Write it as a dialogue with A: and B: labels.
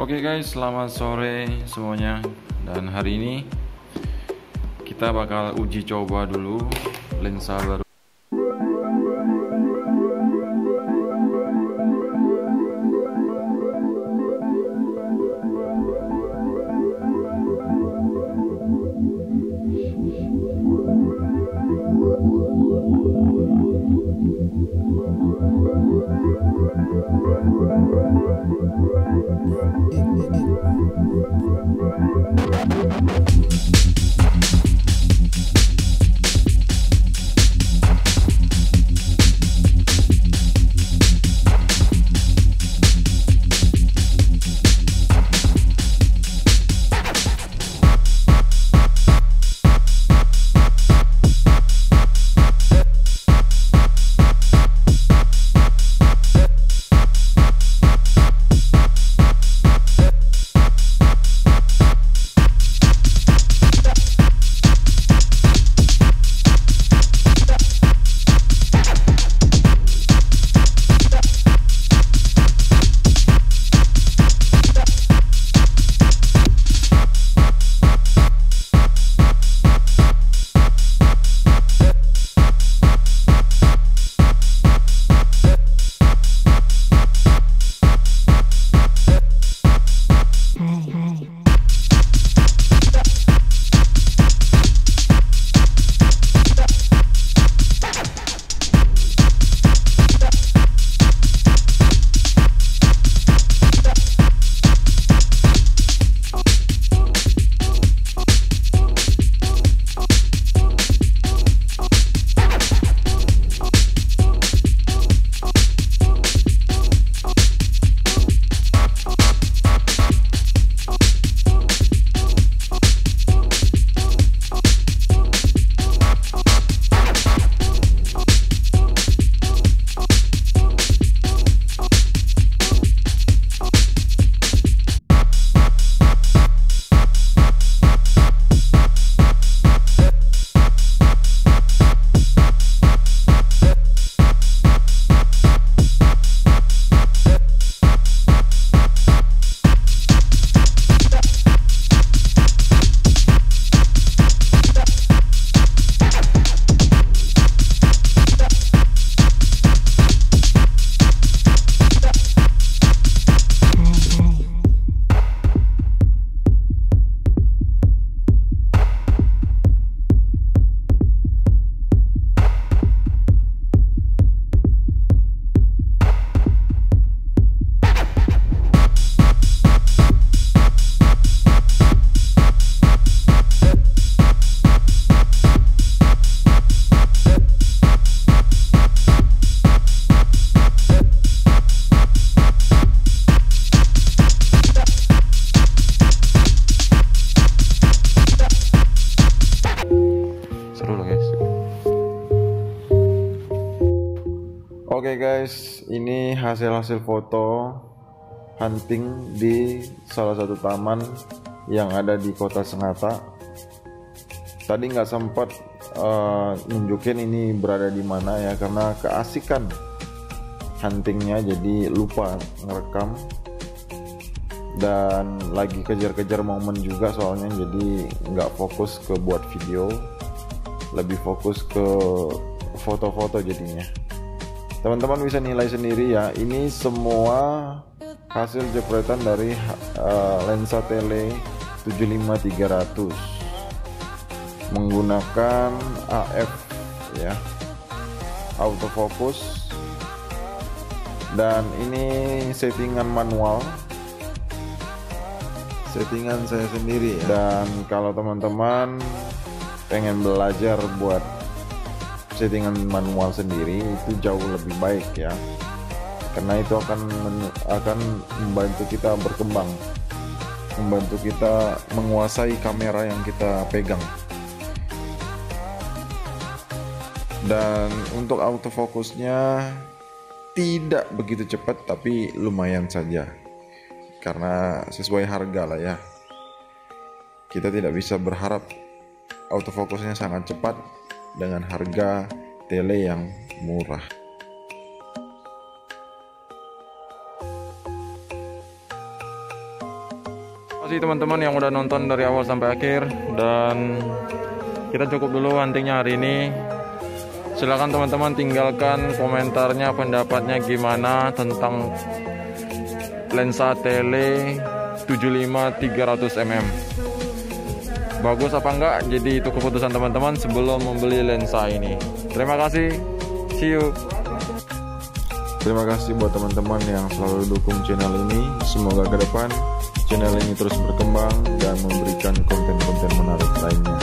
A: Oke guys, selamat sore semuanya. Dan hari ini kita bakal uji coba dulu lensa baru. Ini hasil-hasil foto hunting di salah satu taman yang ada di kota Sengata. Tadi nggak sempat uh, nunjukin ini berada di mana ya karena keasikan huntingnya jadi lupa ngerekam dan lagi kejar-kejar momen juga soalnya jadi nggak fokus ke buat video lebih fokus ke foto-foto jadinya teman-teman bisa nilai sendiri ya. Ini semua hasil jepretan dari uh, lensa tele 75300 menggunakan AF ya. Autofocus. Dan ini settingan manual. Settingan saya sendiri ya. dan kalau teman-teman pengen belajar buat settingan manual sendiri itu jauh lebih baik ya. Karena itu akan akan membantu kita berkembang. Membantu kita menguasai kamera yang kita pegang. Dan untuk autofokusnya tidak begitu cepat tapi lumayan saja. Karena sesuai harga lah ya. Kita tidak bisa berharap autofokusnya sangat cepat dengan harga tele yang murah.
B: Kasih teman-teman yang udah nonton dari awal sampai akhir. Dan kita cukup dulu huntingnya hari ini. Silahkan teman-teman tinggalkan komentarnya pendapatnya gimana tentang lensa tele 75 300 mm bagus apa enggak jadi itu keputusan teman-teman sebelum membeli lensa ini terima kasih see you
A: Terima kasih buat teman-teman yang selalu dukung channel ini. Semoga ke depan channel ini terus berkembang dan memberikan konten-konten menarik lainnya.